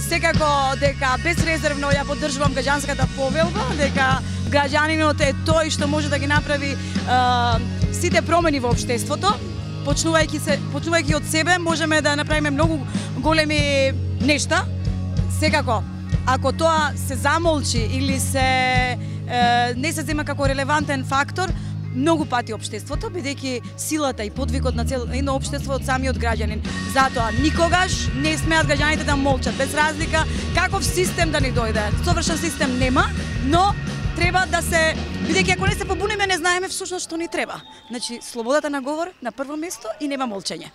секако дека безрезервно ја поддржувам граѓанската повелба, дека граѓанинот е тој што може да ги направи сите промени во општеството, почнувајќи се почнувајќи од себе можеме да направиме многу големи нешта. Секако, ако тоа се замолчи или се е, не се зема како релевантен фактор, многу пати општеството, бидејќи силата и подвигот на цело едно општество од самиот граѓанин. Затоа никогаш не смеат граѓаните да молчат, без разлика каков систем да ни дојде. Совршен систем нема, но треба да се бидејќи ако не се побуниме не знаеме всушност што ни треба. Значи слободата на говор на прво место и нема молчење.